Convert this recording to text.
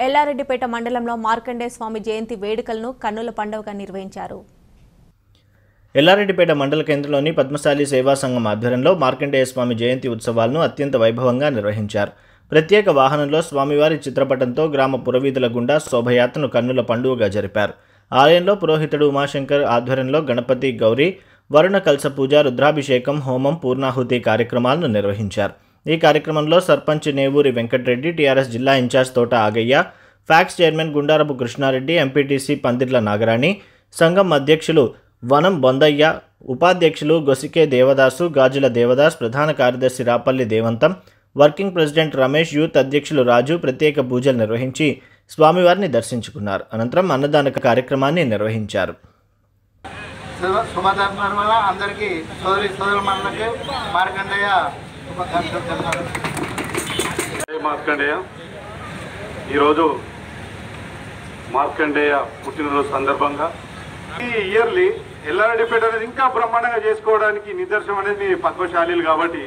ఎల్లారెడ్డిపేట మండలంలో మార్కండే స్వామి జయంతి వేడుకలను కన్నుల పండుగగా నిర్వహించారు. ఎల్లారెడ్డిపేట మండల కేంద్రంలోని పద్మశాలి సేవా సంఘం ఆధ్వర్యంలో మార్కండేయ స్వామి జయంతి ఉత్సవాలను అత్యంత వైభవంగా నిర్వహించారు. ప్రత్యేక వాహనంలో స్వామివారి చిత్రపటంతో గ్రామ పురవీధుల గుండా శోభయాత్రను కన్నుల పండుగగా జరిపారు. ఆలయంలో పురోహితుడు ఉమాశంకర్ ఆధ్వర్యంలో గణపతి గౌరీ వరుణ కలస పూజ రుద్రాభిషేకం హోమం పూర్ణాహుతి కార్యక్రమాలను నిర్వహించారు. ఈ కార్యక్రమంలో సర్పంచ్ నేవూరి వెంకటరెడ్డి టీఆర్ఎస్ జిల్లా incharge Thota Agaiah PACS chairman Gundarapu Krishnareddy MPTC Pandirla Nagarani సంఘం అధ్యక్షులు వనం బొందయ్య ఉపాధ్యక్షులు గొసికే దేవదాసు గాజుల దేవదాస్ ప్రధాన కార్యదర్శి Rapalli Devantham working president Ramesh youth అధ్యక్షులు రాజు ప్రత్యేక పూజలు నిర్వహించి స్వామివారిని దర్శించుకున్నారు. అనంతరం అన్నదాన కార్యక్రమాన్ని నిర్వహించారు. శుభ- అందరికీ సోదరి సోదరు మనకి మార్కండేయ. ఈరోజు మార్కండేయ పుట్టినరోజు సందర్భంగా. ఈ ఇయర్లీ ఎల్లారెడ్డిపేట అనేది ఇంకా బ్రహ్మాండంగా చేసుకోవడానికి నిదర్శనం అనేది మీ పద్మశాలీలు కాబట్టి